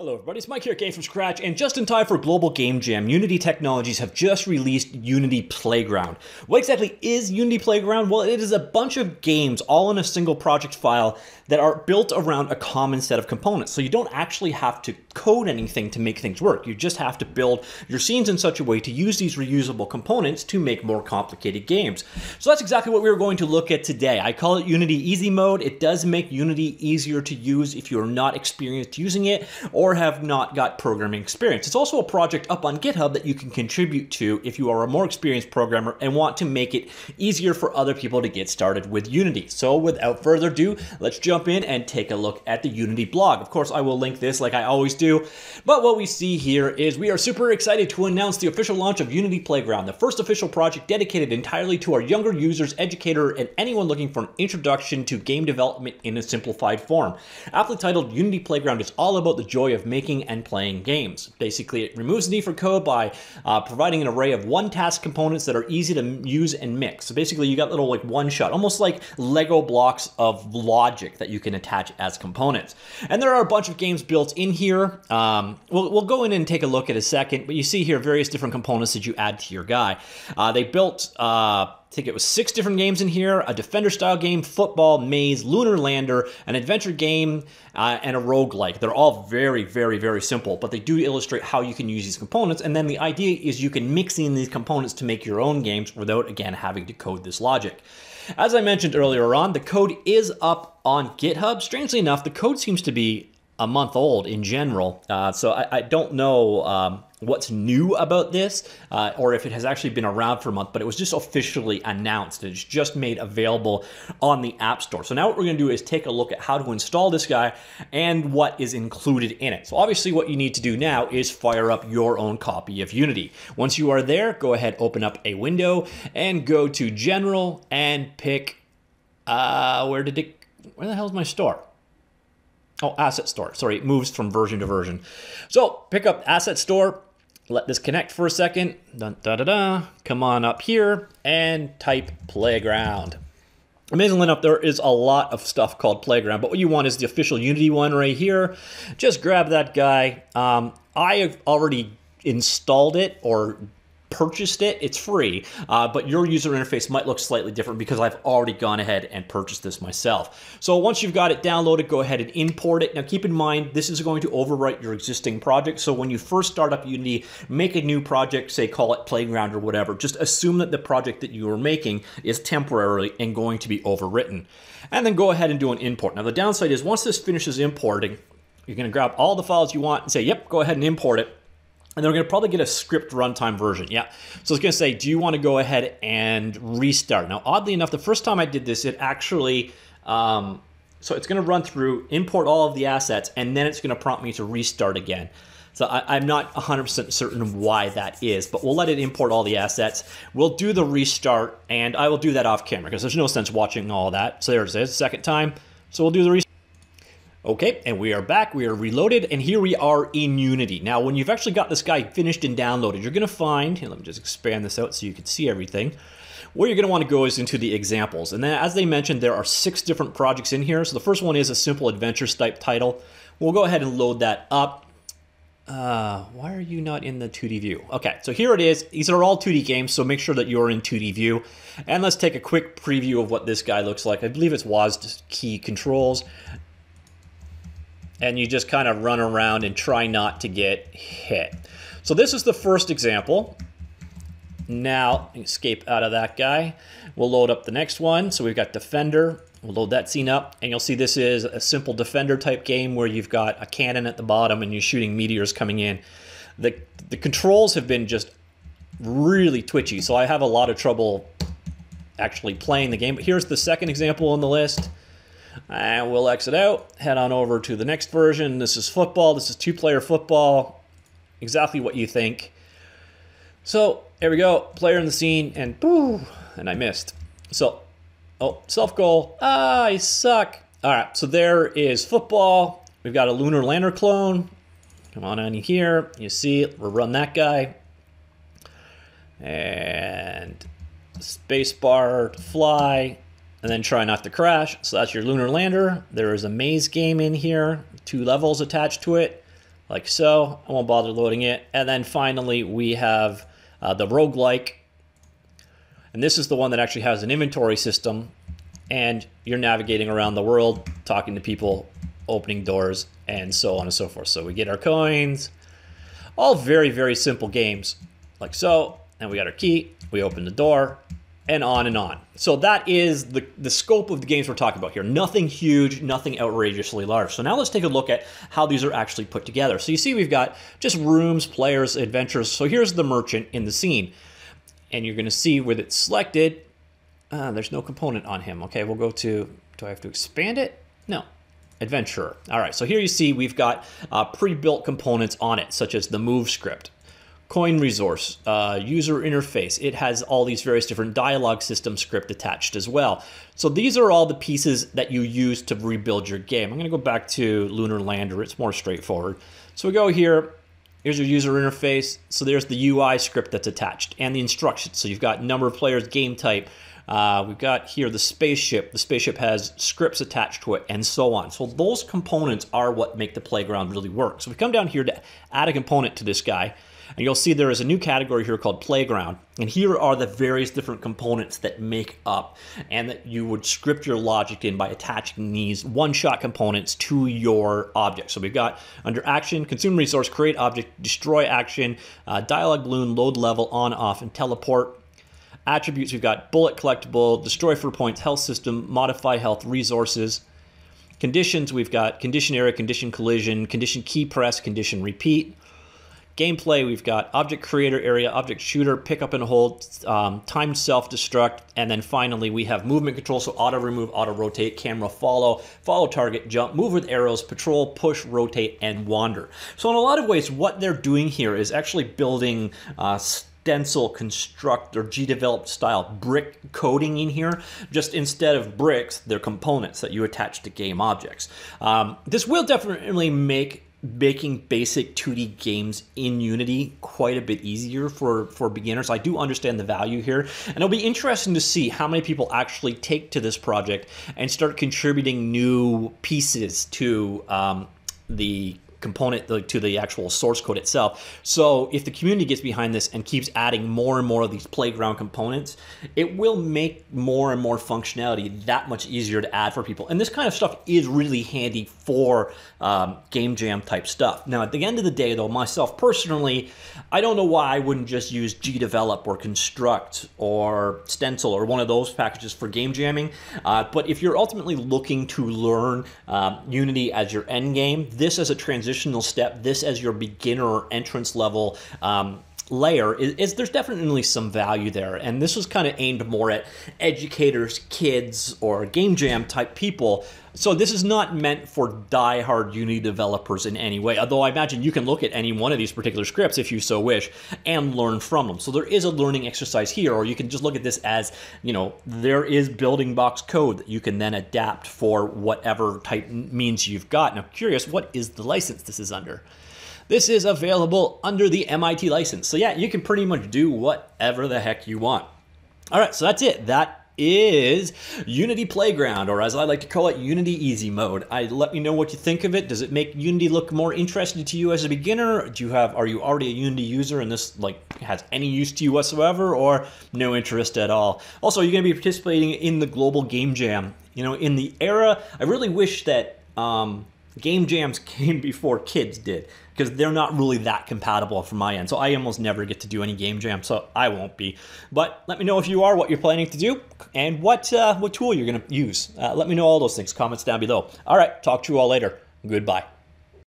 Hello everybody, it's Mike here, Game from Scratch, and just in time for Global Game Jam, Unity Technologies have just released Unity Playground. What exactly is Unity Playground? Well, it is a bunch of games all in a single project file that are built around a common set of components. So you don't actually have to code anything to make things work. You just have to build your scenes in such a way to use these reusable components to make more complicated games. So that's exactly what we're going to look at today. I call it Unity Easy Mode. It does make Unity easier to use if you're not experienced using it or or have not got programming experience. It's also a project up on GitHub that you can contribute to if you are a more experienced programmer and want to make it easier for other people to get started with Unity. So without further ado, let's jump in and take a look at the Unity blog. Of course, I will link this like I always do, but what we see here is we are super excited to announce the official launch of Unity Playground, the first official project dedicated entirely to our younger users, educator, and anyone looking for an introduction to game development in a simplified form. Aptly titled Unity Playground is all about the joy of making and playing games. Basically, it removes the need for code by uh, providing an array of one-task components that are easy to use and mix. So basically, you got little like one-shot, almost like Lego blocks of logic that you can attach as components. And there are a bunch of games built in here. Um, we'll, we'll go in and take a look at a second, but you see here various different components that you add to your guy. Uh, they built uh, I think it was six different games in here a defender style game, football, maze, lunar lander, an adventure game, uh, and a roguelike. They're all very, very, very simple, but they do illustrate how you can use these components. And then the idea is you can mix in these components to make your own games without, again, having to code this logic. As I mentioned earlier on, the code is up on GitHub. Strangely enough, the code seems to be a month old in general. Uh, so I, I, don't know um, what's new about this uh, or if it has actually been around for a month, but it was just officially announced. It's just made available on the Asset Store. So now what we're going to do is take a look at how to install this guy and what is included in it. So obviously what you need to do now is fire up your own copy of Unity. Once you are there, go ahead, open up a window and go to General and pick, uh, where did it, where the hell is my store? Oh, asset store. Sorry, it moves from version to version. So pick up asset store, let this connect for a second. Dun, da, da, da. Come on up here and type playground. Amazingly enough, there is a lot of stuff called Playground, but what you want is the official Unity one right here. Just grab that guy. Um, I have already installed it or purchased it, it's free, uh, but your user interface might look slightly different because I've already gone ahead and purchased this myself. So once you've got it downloaded, go ahead and import it. Now keep in mind, this is going to overwrite your existing project. So when you first start up Unity, make a new project, say call it Playground or whatever, just assume that the project that you are making is temporarily and going to be overwritten. And then go ahead and do an import. Now the downside is once this finishes importing, you're gonna grab all the files you want and say, yep, go ahead and import it and they're going to probably get a script runtime version. Yeah. So it's going to say, do you want to go ahead and restart? Now, oddly enough, the first time I did this, it actually, um, so it's going to run through, import all of the assets, and then it's going to prompt me to restart again. So I, am not 100% certain why that is, but we'll let it import all the assets. We'll do the restart, and I will do that off camera because there's no sense watching all that. So there it is, second time. So we'll do the restart. Okay, and we are back, we are reloaded, and here we are in Unity. Now, when you've actually got this guy finished and downloaded, you're gonna find, let me just expand this out so you can see everything. Where you're gonna wanna go is into the examples. And then as they mentioned, there are six different projects in here. So the first one is a simple adventure type title. We'll go ahead and load that up. Uh, why are you not in the 2D view? Okay, so here it is. These are all 2D games, so make sure that you're in 2D view. And let's take a quick preview of what this guy looks like. I believe it's WASD key controls and you just kind of run around and try not to get hit. So this is the first example. Now, escape out of that guy. We'll load up the next one. So we've got Defender. We'll load that scene up, and you'll see this is a simple Defender type game where you've got a cannon at the bottom and you're shooting meteors coming in. The, the controls have been just really twitchy, so I have a lot of trouble actually playing the game. But here's the second example on the list. And we'll exit out, head on over to the next version. This is football. This is two-player football. Exactly what you think. So, here we go. Player in the scene, and boo, and I missed. So, oh, self-goal. Ah, I suck. All right, so there is football. We've got a lunar lander clone. Come on in here. You see, we'll run that guy. And spacebar to fly and then try not to crash. So that's your lunar lander. There is a maze game in here, two levels attached to it. like so. I won't bother loading it. And then finally, we have uh, the roguelike. And this is the one that actually has an inventory system. And you're navigating around the world, talking to people, opening doors, and so on and so forth. So we get our coins. All very, very simple games, like so. And we got our key. We open the door, and on and on. So that is the, the scope of the games we're talking about here. Nothing huge, nothing outrageously large. So now let's take a look at how these are actually put together. So you see we've got just rooms, players, adventures. So here's the merchant in the scene. And you're going to see with it selected, uh, there's no component on him. Okay, we'll go to, do I have to expand it? No, adventurer. All right, so here you see we've got uh, pre-built components on it, such as the move script coin resource, uh, user interface. It has all these various different dialogue system script attached as well. So these are all the pieces that you use to rebuild your game. I'm going to go back to Lunar Lander. It's more straightforward. So we go here. Here's your user interface. So there's the UI script that's attached and the instructions. So you've got number of players, game type. Uh, we've got here the spaceship. The spaceship has scripts attached to it and so on. So those components are what make the playground really work. So we come down here to add a component to this guy. And you'll see there is a new category here called Playground. And here are the various different components that make up and that you would script your logic in by attaching these one-shot components to your object. So we've got under action, consume resource, create object, destroy action, uh, dialogue balloon, load level, on, off, and teleport. Attributes, we've got bullet collectible, destroy for points, health system, modify health, resources. Conditions, we've got condition area, condition collision, condition key press, condition repeat. Gameplay, we've got object creator area, object shooter, pick up and hold, um, timed self-destruct, and then finally we have movement control, so auto remove, auto rotate, camera follow, follow target, jump, move with arrows, patrol, push, rotate, and wander. So in a lot of ways, what they're doing here is actually building uh, Stencyl construct or GDevelop style brick coding in here. Just instead of bricks, they're components that you attach to game objects. Um, this will definitely make making basic 2D games in Unity quite a bit easier for, for beginners. I do understand the value here, and it'll be interesting to see how many people actually take to this project and start contributing new pieces to um, the component to the actual source code itself. So if the community gets behind this and keeps adding more and more of these playground components, it will make more and more functionality that much easier to add for people. And this kind of stuff is really handy for um, game jam type stuff. Now, at the end of the day, though, myself personally, I don't know why I wouldn't just use gdevelop or construct or Stencyl or one of those packages for game jamming. Uh, but if you're ultimately looking to learn um, Unity as your end game, this as a transitional step, this as your beginner entrance level um, layer is, is, there's definitely some value there. And this was kind of aimed more at educators kids or game jam type people. So this is not meant for die-hard unity developers in any way although i imagine you can look at any one of these particular scripts if you so wish and learn from them. So there is a learning exercise here or you can just look at this as you know there is building box code that you can then adapt for whatever type means you've got. Now curious what is the license this is under this is available under the MIT license. So yeah, you can pretty much do whatever the heck you want. All right, so that's it. That is Unity Playground, or as I like to call it, Unity Easy Mode. I let me know what you think of it. Does it make Unity look more interesting to you as a beginner? Do you have are you already a Unity user and this like has any use to you whatsoever, or no interest at all? Also, you're going to be participating in the Global Game Jam. You know, in the era, I really wish that um, game jams came before kids did because they're not really that compatible from my end. So I almost never get to do any game jam, so I won't be. But let me know if you are, what you're planning to do, and what uh, what tool you're to use. Uh, let me know all those things. Comments down below. All right, talk to you all later. Goodbye.